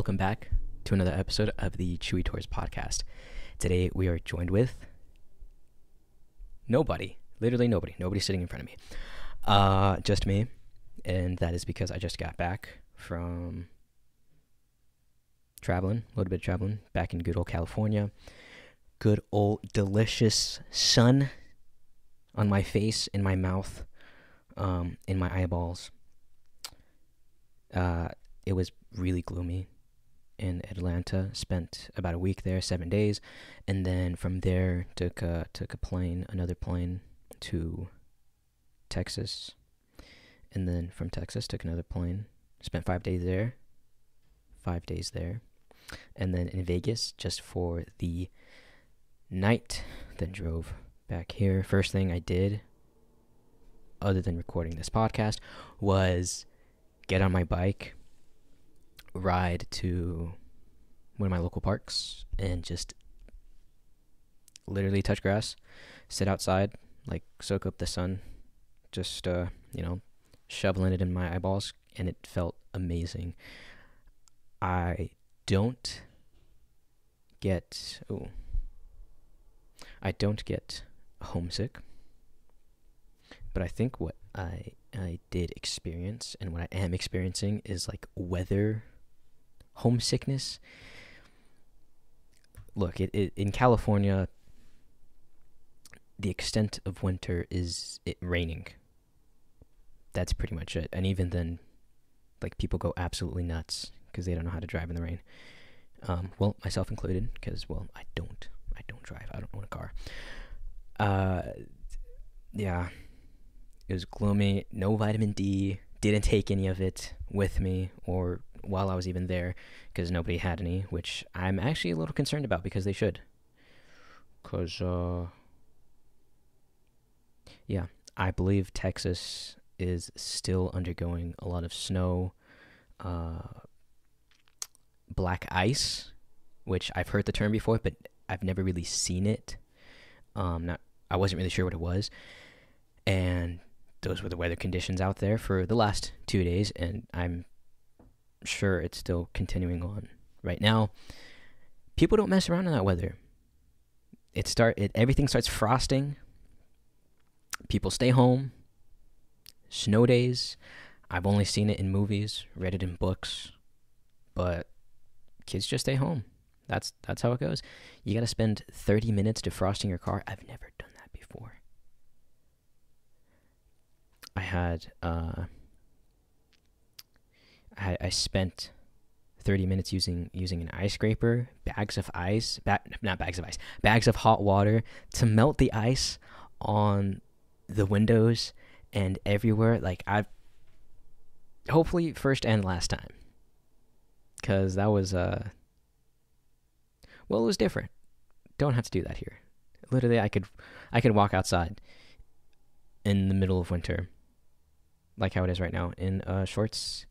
welcome back to another episode of the Chuy Torres podcast. Today we are joined with nobody, literally nobody, nobody sitting in front of me, uh, just me, and that is because I just got back from traveling, a little bit of traveling, back in good old California. Good old delicious sun on my face, in my mouth, um, in my eyeballs. Uh, it was really gloomy in Atlanta. Spent about a week there, seven days, and then from there took a, took a plane, another plane to Texas, and then from Texas took another plane. Spent five days there, five days there, and then in Vegas just for the night. Then drove back here. First thing I did, other than recording this podcast, was get on my bike ride to one of my local parks and just literally touch grass, sit outside, like soak up the sun, just uh, you know, shoveling it in my eyeballs, and it felt amazing. I don't get oh, I don't get homesick, but I think what I I did experience and what I am experiencing is like weather homesickness. Look, it, it in California, the extent of winter is it raining. That's pretty much it. And even then, like people go absolutely nuts because they don't know how to drive in the rain. Um, well, myself included, because well, I don't, I don't drive. I don't own a car. Uh, yeah, it was gloomy. No vitamin D. Didn't take any of it with me or while I was even there because nobody had any, which I'm actually a little concerned about because they should. Because, uh, yeah, I believe Texas is still undergoing a lot of snow, uh, black ice, which I've heard the term before, but I've never really seen it. Um, not, I wasn't really sure what it was. And those were the weather conditions out there for the last two days, and I'm sure it's still continuing on right now. People don't mess around in that weather. It start it everything starts frosting. People stay home. Snow days. I've only seen it in movies, read it in books, but kids just stay home. That's that's how it goes. You got to spend 30 minutes defrosting your car. I've never done that before. I had uh I, I spent 30 minutes using using an ice scraper, bags of ice, ba- not bags of ice, bags of hot water to melt the ice on the windows and everywhere. Like I've hopefully first and last time, because that was uh, well, it was different. Don't have to do that here. Literally, I could I could walk outside in the middle of winter, like how it is right now, in uh, shorts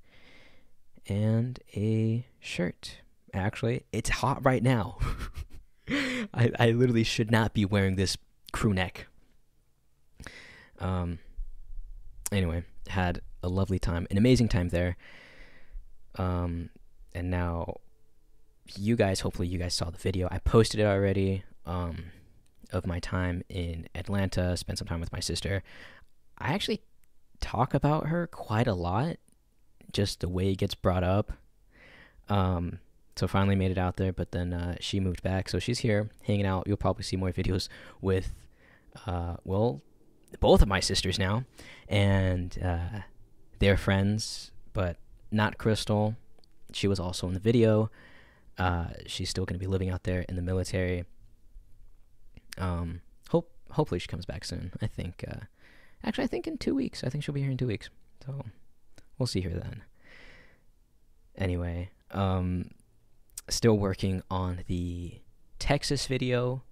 and a shirt. Actually, it's hot right now. I, I literally should not be wearing this crew neck. Um. Anyway, had a lovely time, an amazing time there. Um, and now, you guys, hopefully, you guys saw the video. I posted it already. Um, of my time in Atlanta, spent some time with my sister. I actually talk about her quite a lot just the way it gets brought up. Um, so finally made it out there, but then uh, she moved back, so she's here hanging out. You'll probably see more videos with, uh, well, both of my sisters now, and uh, they're friends, but not Crystal. She was also in the video. Uh, she's still going to be living out there in the military. Um, hope hopefully she comes back soon. I think. Uh, actually, I think in two weeks. I think she'll be here in two weeks. So We'll see her then. Anyway, um, still working on the Texas video.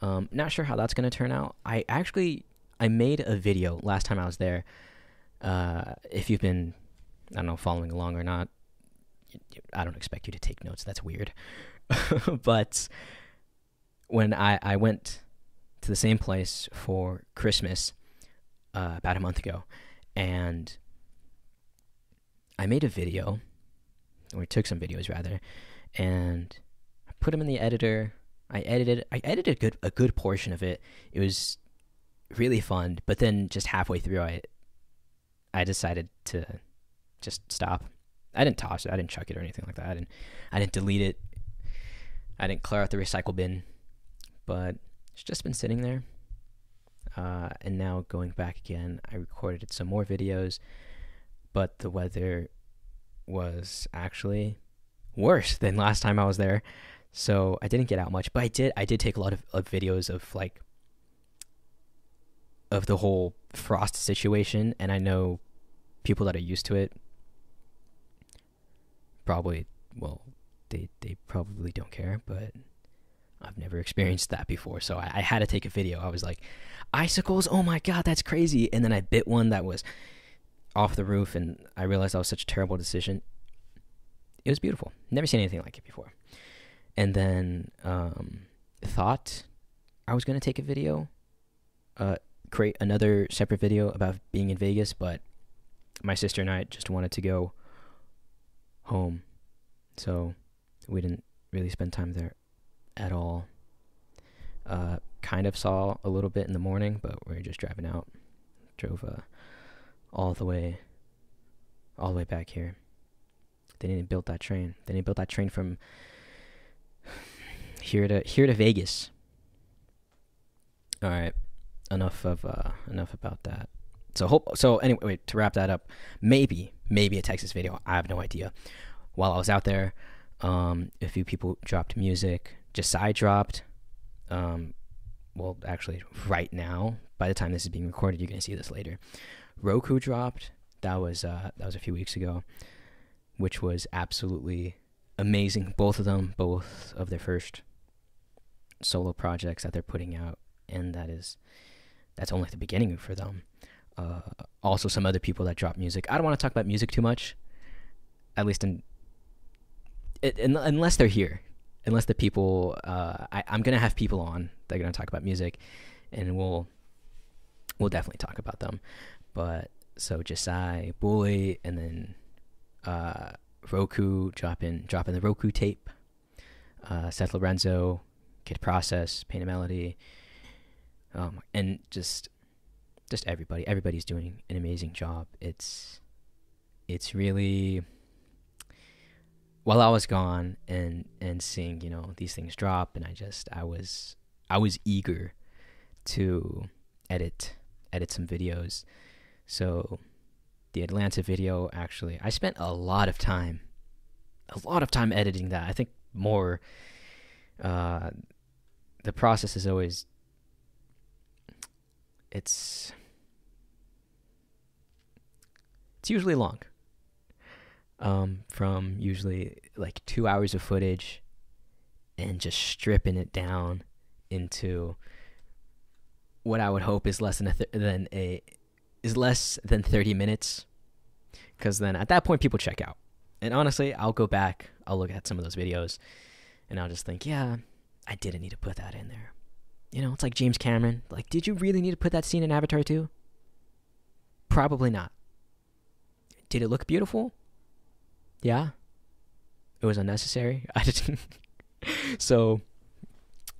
Um, not sure how that's going to turn out. I actually I made a video last time I was there. Uh, if you've been, I don't know, following along or not, I don't expect you to take notes. That's weird. but when I, I went to the same place for Christmas uh, about a month ago, and I made a video or took some videos rather, and I put them in the editor. I edited I edited a good a good portion of it. It was really fun, but then just halfway through I I decided to just stop. I didn't toss it. I didn't chuck it or anything like that. I didn't I didn't delete it. I didn't clear out the recycle bin, but it's just been sitting there. Uh, and now going back again, I recorded some more videos, but the weather was actually worse than last time I was there. So I didn't get out much, but I did I did take a lot of, of videos of like of the whole frost situation and I know people that are used to it probably well they they probably don't care, but I've never experienced that before. So I, I had to take a video. I was like, icicles, oh my god, that's crazy. And then I bit one that was off the roof and I realized that was such a terrible decision. It was beautiful. Never seen anything like it before. And then um, thought I was gonna take a video, uh, create another separate video about being in Vegas, but my sister and I just wanted to go home, so we didn't really spend time there at all. Uh, kind of saw a little bit in the morning, but we were just driving out. Drove uh, all the way, all the way back here. They didn't build that train. They didn't build that train from here to here to Vegas. All right, enough of uh, enough about that. So hope so. Anyway, wait, to wrap that up, maybe maybe a Texas video. I have no idea. While I was out there, um, a few people dropped music. Josiah dropped. Um, well, actually, right now, by the time this is being recorded, you're gonna see this later. Roku dropped. That was uh, that was a few weeks ago, which was absolutely amazing. Both of them, both of their first solo projects that they're putting out, and that is that's only the beginning for them. Uh, also, some other people that drop music. I don't want to talk about music too much, at least in, in unless they're here, unless the people. Uh, I, I'm gonna have people on. They're gonna talk about music, and we'll we'll definitely talk about them. But so Josiah, Bully, and then uh, Roku dropping dropping the Roku tape. Uh, Seth Lorenzo, Kid Process, Pain and Melody, um, and just just everybody. Everybody's doing an amazing job. It's it's really while I was gone and and seeing you know these things drop, and I just I was I was eager to edit edit some videos. So the Atlanta video actually I spent a lot of time a lot of time editing that. I think more uh the process is always it's it's usually long. Um, from usually like two hours of footage and just stripping it down into what I would hope is less than a th- than a is less than 30 minutes because then at that point people check out and honestly I'll go back I'll look at some of those videos and I'll just think yeah I didn't need to put that in there you know it's like James Cameron like did you really need to put that scene in Avatar 2 probably not did it look beautiful? Yeah. It was unnecessary. I didn't. so,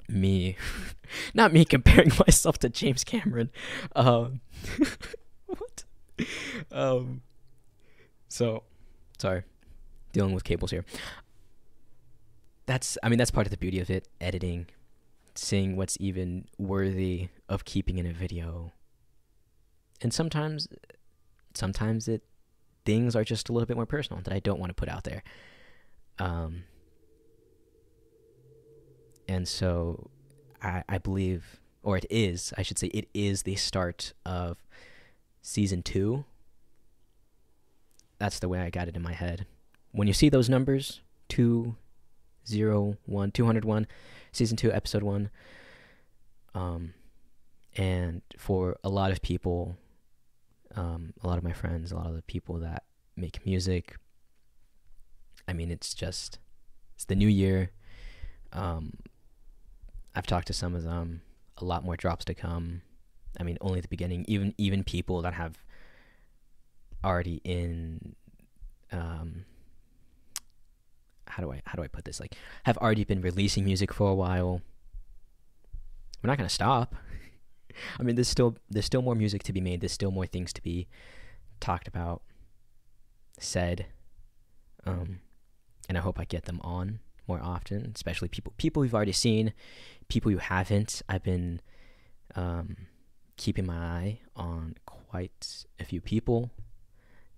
me, not me comparing myself to James Cameron. Um? Um, so, sorry, dealing with cables here. That's, I mean, that's part of the beauty of it. Editing, seeing what's even worthy of keeping in a video. And sometimes, sometimes it things are just a little bit more personal that I don't want to put out there. Um, and so I, I believe, or it is, I should say, it is the start of season two. That's the way I got it in my head. When you see those numbers, two, zero, one, 201, season two, episode one, um, and for a lot of people, um, a lot of my friends, a lot of the people that make music. I mean, it's just it's the new year. Um, I've talked to some of them. A lot more drops to come. I mean, only the beginning. Even even people that have already in um, how do I how do I put this? Like have already been releasing music for a while. We're not gonna stop. I mean, there's still there's still more music to be made. There's still more things to be talked about, said, um, and I hope I get them on more often. Especially people people you've already seen, people you haven't. I've been um, keeping my eye on quite a few people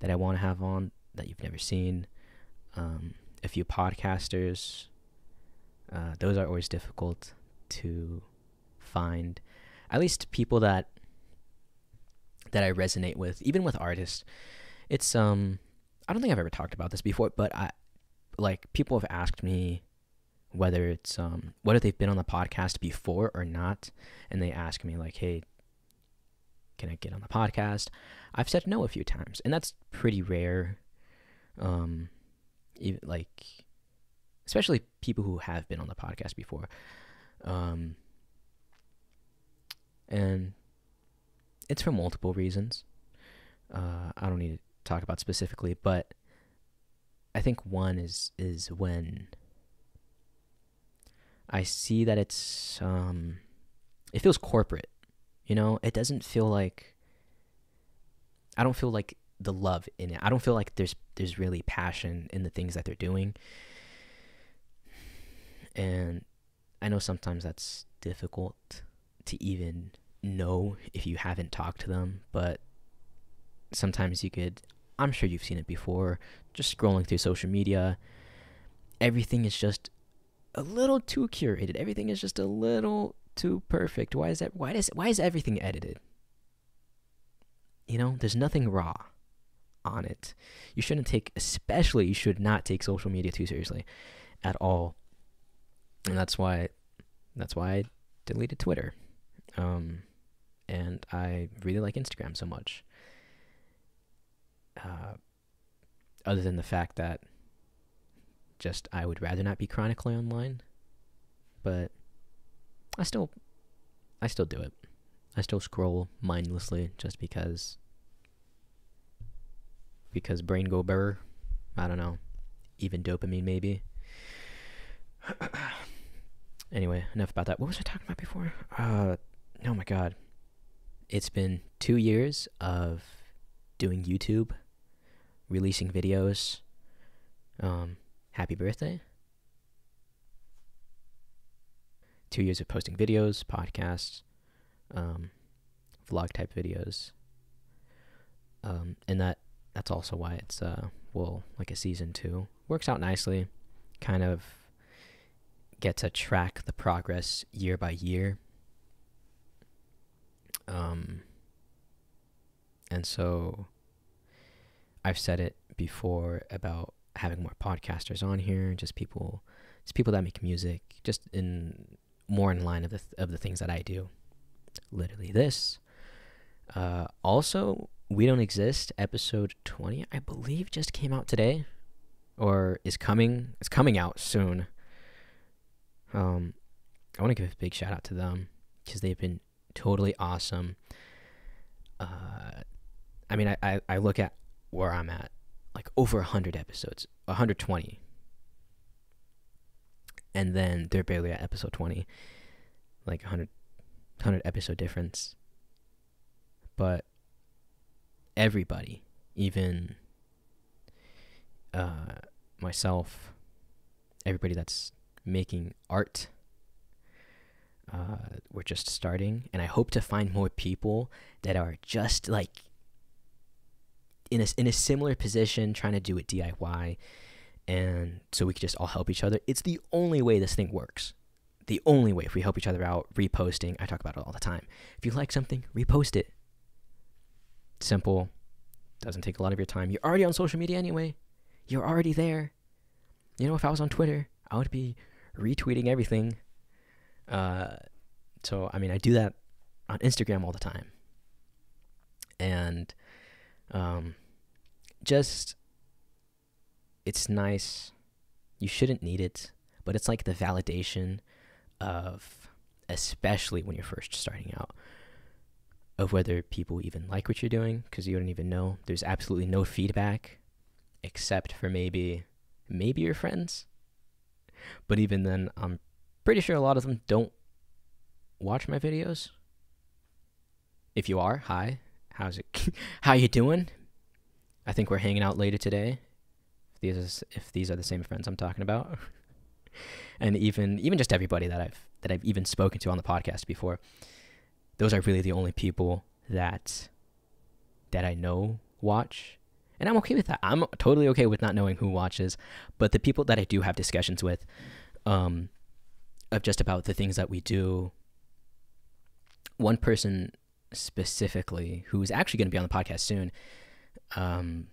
that I want to have on that you've never seen. Um, a few podcasters. Uh, those are always difficult to find. At least people that that I resonate with, even with artists. It's um, I don't think I've ever talked about this before, but I like people have asked me whether it's um whether they've been on the podcast before or not, and they ask me like, hey, can I get on the podcast? I've said no a few times, and that's pretty rare. Um, even like, especially people who have been on the podcast before. Um, and it's for multiple reasons. Uh, I don't need to talk about specifically, but I think one is is when I see that it's um, it feels corporate. You know, it doesn't feel like I don't feel like the love in it. I don't feel like there's there's really passion in the things that they're doing. And I know sometimes that's difficult to even know if you haven't talked to them, but sometimes you could I'm sure you've seen it before, just scrolling through social media. Everything is just a little too curated. Everything is just a little too perfect. Why is that why does why is everything edited? You know, there's nothing raw on it. You shouldn't take, especially, you should not take social media too seriously at all. And that's why, that's why I deleted Twitter. Um, and I really like Instagram so much. Uh, other than the fact that just I would rather not be chronically online, but I still, I still do it. I still scroll mindlessly just because because brain go burr. I don't know. Even dopamine, maybe. anyway, enough about that. What was I talking about before? Uh, oh my god. It's been two years of doing YouTube, releasing videos. Um, happy birthday. Two years of posting videos, podcasts, um, vlog type videos. Um, and that that's also why it's uh well like a season two. Works out nicely. Kind of get to track the progress year by year. Um and so i've said it before about having more podcasters on here just people it's people that make music just in more in line of the th- of the things that i do literally this uh also we Don't Exist, episode 20, I believe just came out today or is coming. It's coming out soon. Um, I want to give a big shout out to them because they've been totally awesome. Uh, I mean, I, I, I look at where I'm at, like over 100 episodes, 120. And then they're barely at episode 20, like 100, 100 episode difference. But everybody, even uh, myself, everybody that's making art. Uh, we're just starting, and I hope to find more people that are just like in a in a similar position, trying to do it DIY, and so we can just all help each other. It's the only way this thing works. The only way if we help each other out, reposting. I talk about it all the time. If you like something, repost it simple, doesn't take a lot of your time. You're already on social media anyway. You're already there. You know, if I was on Twitter, I would be retweeting everything. Uh, so I mean, I do that on Instagram all the time, and um, just it's nice. You shouldn't need it, but it's like the validation of, especially when you're first starting out, of whether people even like what you're doing because you don't even know. There's absolutely no feedback except for maybe maybe your friends. but even then, I'm pretty sure a lot of them don't watch my videos. If you are, hi. How's it? How you doing? I think we're hanging out later today. These are, if these are the same friends I'm talking about, and even even just everybody that I've that I've even spoken to on the podcast before, those are really the only people that that I know watch. And I'm okay with that. I'm totally okay with not knowing who watches. But the people that I do have discussions with, um, of just about the things that we do, one person specifically who's actually going to be on the podcast soon, um,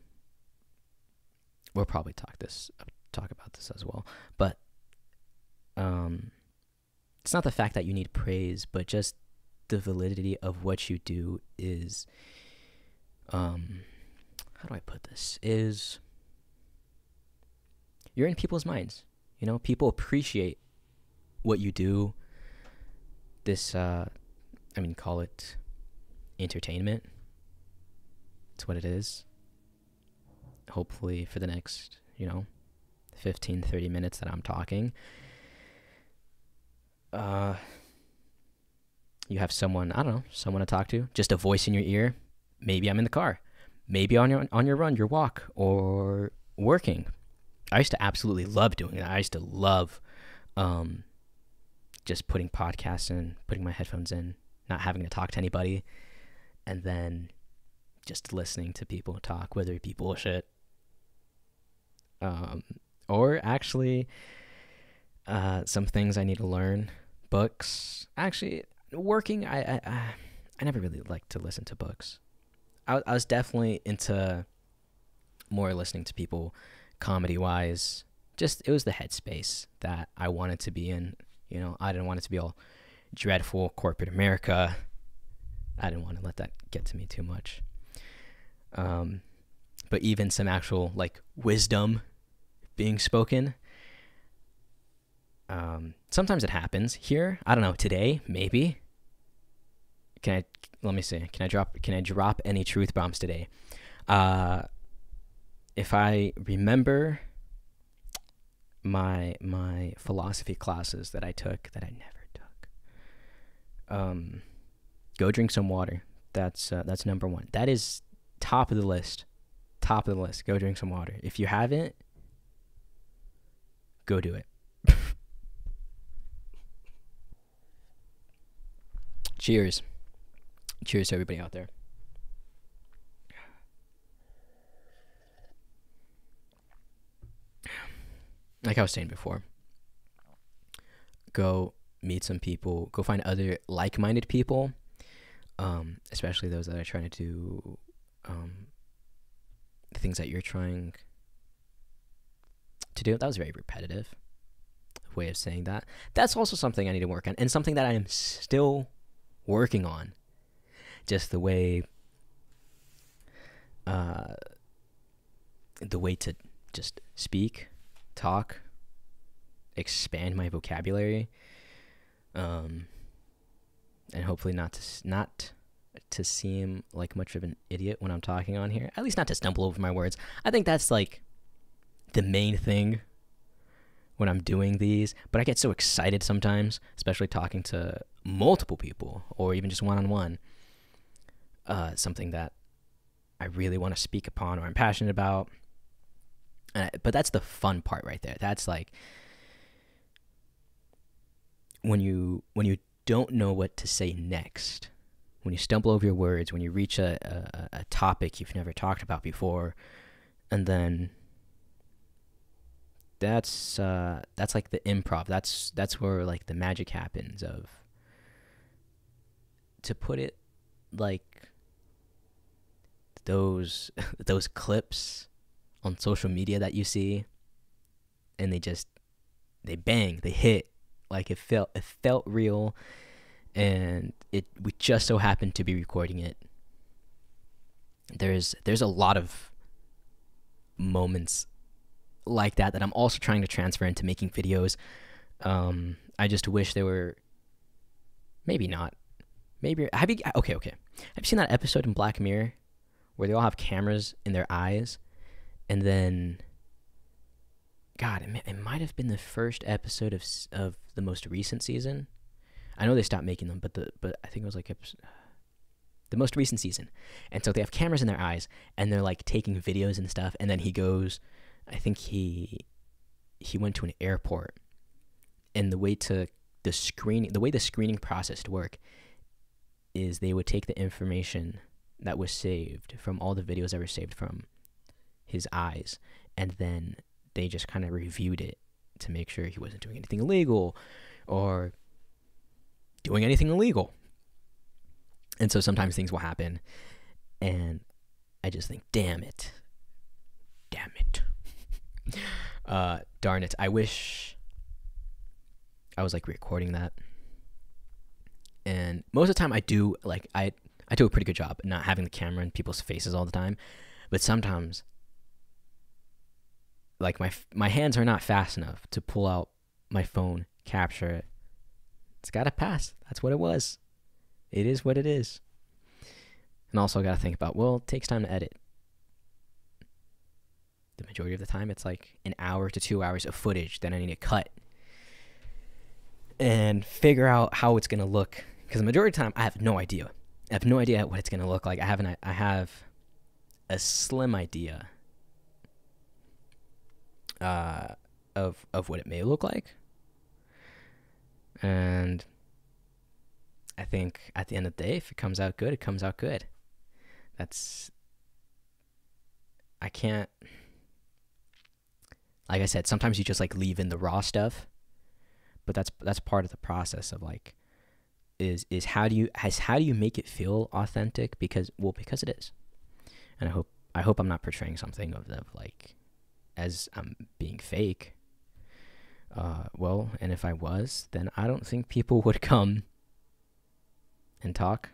we'll probably talk this talk about this as well. But um, it's not the fact that you need praise, but just the validity of what you do is um how do I put this? Is you're in people's minds. You know, people appreciate what you do. This uh I mean call it entertainment. It's what it is. Hopefully for the next, you know, 15 30 minutes that I'm talking uh you have someone, I don't know, someone to talk to, just a voice in your ear. Maybe I'm in the car. Maybe on your on your run, your walk, or working. I used to absolutely love doing that. I used to love um, just putting podcasts in, putting my headphones in, not having to talk to anybody, and then just listening to people talk, whether it be bullshit um, or actually uh, some things I need to learn. Books. Actually, working, I, I, I never really liked to listen to books. I, I was definitely into more listening to people, comedy wise. Just it was the headspace that I wanted to be in. You know, I didn't want it to be all dreadful corporate America. I didn't want to let that get to me too much. Um, but even some actual like wisdom being spoken. Um, sometimes it happens here. I don't know today, maybe can I let me see. Can I drop can I drop any truth bombs today? Uh if I remember my my philosophy classes that I took that I never took. Um go drink some water. That's uh, that's number 1. That is top of the list. Top of the list. Go drink some water. If you haven't, go do it. Cheers. Cheers to everybody out there. Like I was saying before, go meet some people, go find other like minded people, um, especially those that are trying to do um, the things that you're trying to do. That was very repetitive way of saying that. That's also something I need to work on, and something that I am still working on just the way uh, the way to just speak, talk, expand my vocabulary, um, and hopefully not to not to seem like much of an idiot when I'm talking on here. At least not to stumble over my words. I think that's like the main thing when I'm doing these. But I get so excited sometimes, especially talking to multiple people or even just one on one something that I really want to speak upon or I'm passionate about. But that's the fun part right there. That's like when you when you don't know what to say next, when you stumble over your words, when you reach a, a, a topic you've never talked about before, and then that's uh, that's like the improv. That's that's where like the magic happens. Of to put it like those those clips on social media that you see and they just they bang they hit like it felt it felt real and it we just so happened to be recording it there's there's a lot of moments like that that I'm also trying to transfer into making videos um I just wish there were maybe not maybe have you okay okay have you seen that episode in Black Mirror where they all have cameras in their eyes and then God, it, it might have been the first episode of of the most recent season. I know they stopped making them, but the but I think it was like episode, the most recent season. And so they have cameras in their eyes and they're like taking videos and stuff. And then he goes, I think he he went to an airport, and the way to the screening the way the screening process to work is they would take the information that was saved from all the videos that were saved from his eyes and then they just kind of reviewed it to make sure he wasn't doing anything illegal or doing anything illegal. And so sometimes things will happen and I just think, damn it. Damn it. Uh darn it. I wish I was like recording that. And most of the time I do like I I do a pretty good job not having the camera in people's faces all the time. But sometimes like my my hands are not fast enough to pull out my phone, capture it. It's got to pass. That's what it was. It is what it is. And also got to think about, well, it takes time to edit. The majority of the time it's like an hour to 2 hours of footage that I need to cut and figure out how it's going to look because the majority of the time I have no idea. I have no idea what it's going to look like. I haven't I have a slim idea uh, of of what it may look like. And I think at the end of the day, if it comes out good, it comes out good. That's I can't like I said, sometimes you just like leave in the raw stuff. But that's that's part of the process of like is is how do you has how do you make it feel authentic because well because it is. And I hope I hope I'm not portraying something of the like as I'm being fake. Uh, well, and if I was, then I don't think people would come and talk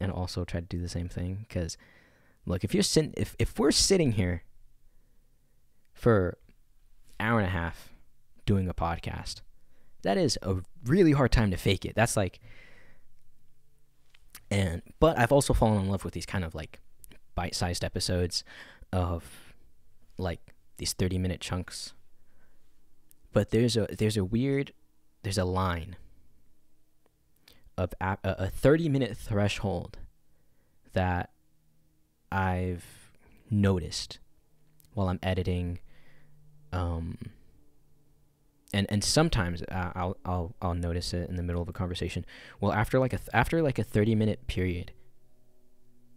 and also try to do the same thing. Because, look, if you're sitting, if if we're sitting here for hour and a half doing a podcast, that is a really hard time to fake it. That's like, and but I've also fallen in love with these kind of like bite-sized episodes of like these 30 minute chunks. But there's a there's a weird there's a line of a, a 30 minute threshold that I've noticed while I'm editing um and and sometimes I'll I'll I'll notice it in the middle of a conversation. Well, after like a after like a 30 minute period,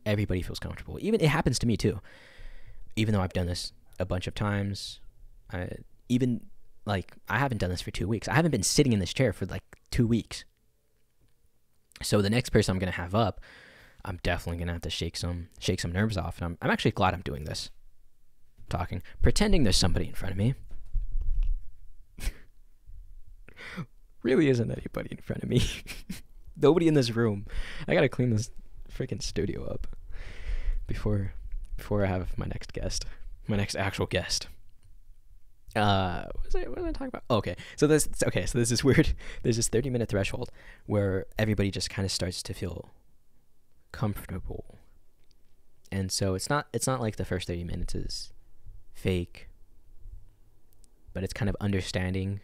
everybody feels comfortable. Even it happens to me too. Even though I've done this a bunch of times. I, even like I haven't done this for two weeks. I haven't been sitting in this chair for like two weeks. So the next person I'm gonna have up, I'm definitely gonna have to shake some shake some nerves off, and I'm I'm actually glad I'm doing this. Talking, pretending there's somebody in front of me. really isn't anybody in front of me. Nobody in this room. I gotta clean this freaking studio up before before I have my next guest my next actual guest. Uh, what was I, what was I talking about? Okay, so this okay, so this is weird. There's this 30 minute threshold where everybody just kind of starts to feel comfortable, and so it's not it's not like the first 30 minutes is fake, but it's kind of understanding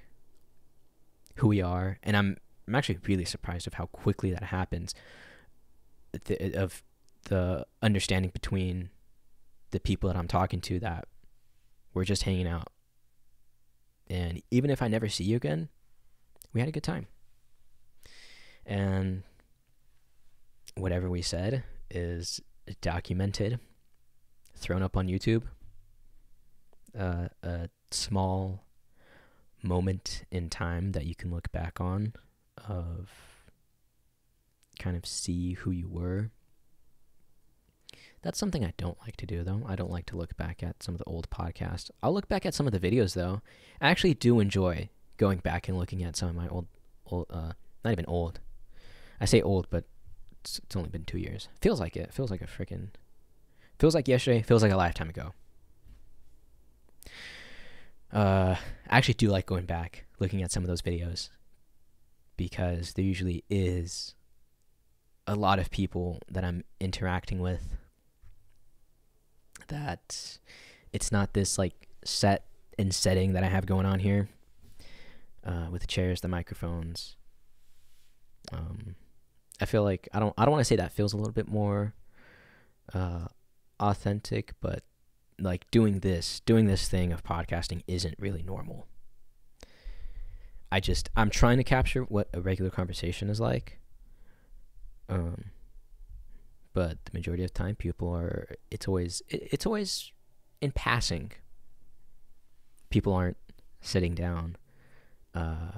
who we are, and I'm I'm actually really surprised of how quickly that happens. The, of the understanding between the people that I'm talking to that we're just hanging out. And even if I never see you again, we had a good time. And whatever we said is documented, thrown up on YouTube. A small moment in time that you can look back on of kind of see who you were that's something I don't like to do, though. I don't like to look back at some of the old podcasts. I'll look back at some of the videos, though. I actually do enjoy going back and looking at some of my old, old uh, not even old. I say old, but it's, it's only been two years. Feels like it. Feels like a freaking. Feels like yesterday. Feels like a lifetime ago. Uh, I actually do like going back, looking at some of those videos, because there usually is a lot of people that I'm interacting with that it's not this like set and setting that I have going on here uh, with the chairs, the microphones. Um, I feel like I don't I don't want to say that feels a little bit more uh, authentic, but like doing this doing this thing of podcasting isn't really normal. I just I'm trying to capture what a regular conversation is like. Um, but the majority of time, people are it's always it, it's always in passing. People aren't sitting down, uh,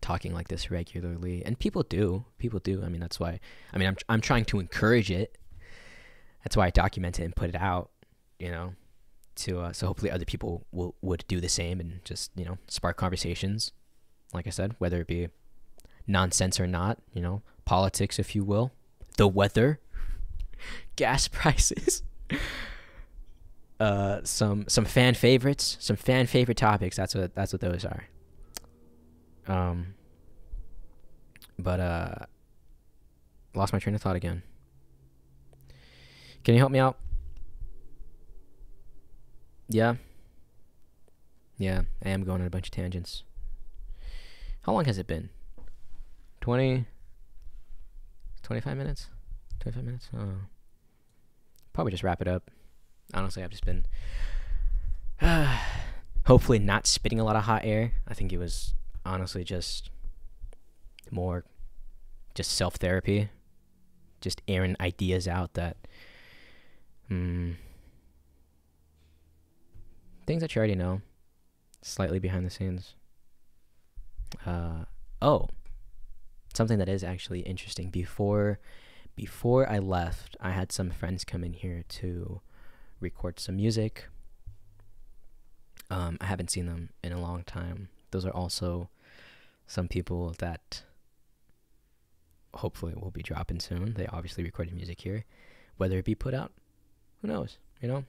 talking like this regularly, and people do. People do. I mean, that's why. I mean, I'm I'm trying to encourage it. That's why I document it and put it out. You know, to uh, so hopefully other people will would do the same and just you know spark conversations. Like I said, whether it be nonsense or not, you know, politics, if you will, the weather, gas prices. uh, some some fan favorites, some fan favorite topics. That's what that's what those are. Um, but uh, lost my train of thought again. Can you help me out? Yeah. Yeah, I am going on a bunch of tangents. How long has it been? 20 25 minutes? 25 minutes? Oh. Probably just wrap it up. Honestly, I've just been uh, hopefully not spitting a lot of hot air. I think it was honestly just more just self therapy, just airing ideas out that hmm, things that you already know, slightly behind the scenes. Uh, oh, something that is actually interesting. Before, before I left, I had some friends come in here to record some music. Um, I haven't seen them in a long time. Those are also some people that hopefully will be dropping soon. They obviously recorded music here. Whether it be put out, who knows? You know,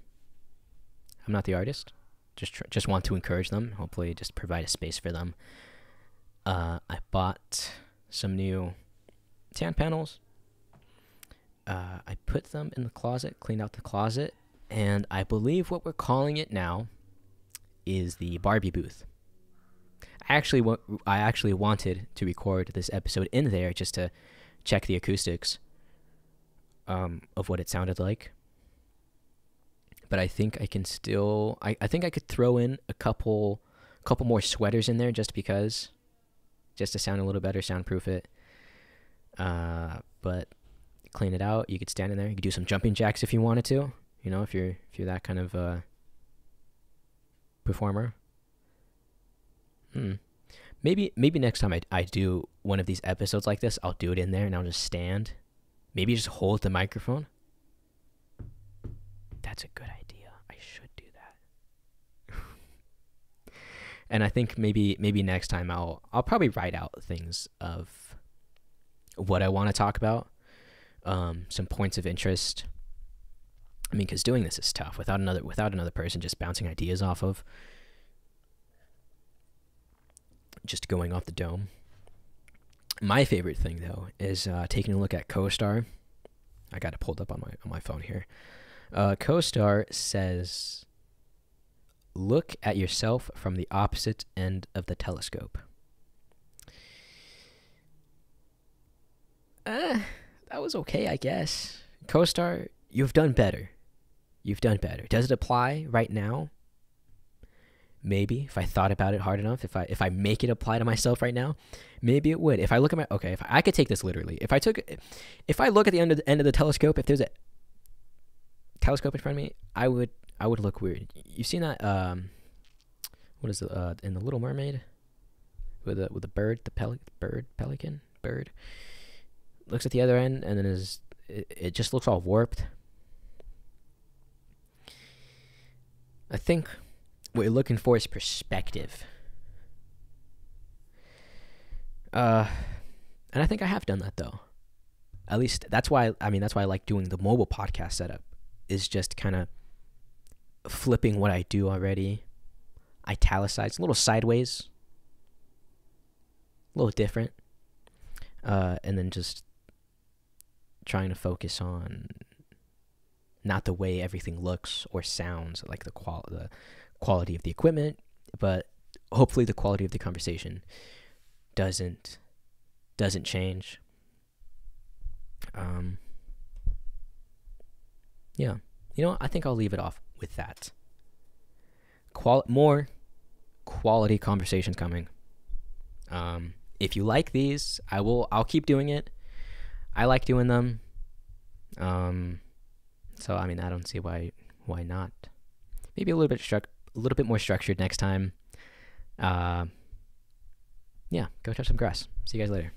I'm not the artist. Just tr- just want to encourage them. Hopefully, just provide a space for them. Uh, I bought some new tan panels. Uh, I put them in the closet, cleaned out the closet, and I believe what we're calling it now is the Barbie booth. I actually wa- I actually wanted to record this episode in there just to check the acoustics um, of what it sounded like. But I think I can still I, I think I could throw in a couple couple more sweaters in there just because just to sound a little better, soundproof it. Uh, but clean it out. You could stand in there. You could do some jumping jacks if you wanted to. You know, if you're if you're that kind of uh, performer. Hmm. Maybe maybe next time I I do one of these episodes like this, I'll do it in there and I'll just stand. Maybe just hold the microphone. That's a good idea. I should do that. and I think maybe maybe next time I'll I'll probably write out things of what I want to talk about, um, some points of interest. I mean, because doing this is tough without another without another person just bouncing ideas off of just going off the dome. My favorite thing though is uh, taking a look at CoStar. I got it pulled up on my on my phone here. Uh, CoStar says, "Look at yourself from the opposite end of the telescope." Uh, that was okay, I guess. CoStar, you've done better. You've done better. Does it apply right now? maybe if I thought about it hard enough, if I if I make it apply to myself right now, maybe it would. If I look at my okay, if I, I could take this literally. If I took if I look at the end of the end of the telescope, if there's a telescope in front of me, I would I would look weird. You've seen that um what is it uh in the Little Mermaid with with a bird, the pel- bird pelican bird looks at the other end and then is it, it just looks all warped. I think what you're looking for is perspective. Uh, and I think I have done that though. At least that's why I mean that's why I like doing the mobile podcast setup. Is just kind of flipping what I do already, italicized, a little sideways, a little different, uh, and then just trying to focus on not the way everything looks or sounds, like the qual the quality of the equipment, but hopefully the quality of the conversation doesn't doesn't change. Um, yeah, you know, I think I'll leave it off with that. Qual more quality conversations coming. Um, if you like these, I will. I'll keep doing it. I like doing them. Um, so I mean, I don't see why why not. Maybe a little bit struck, a little bit more structured next time. Uh, yeah, go touch some grass. See you guys later.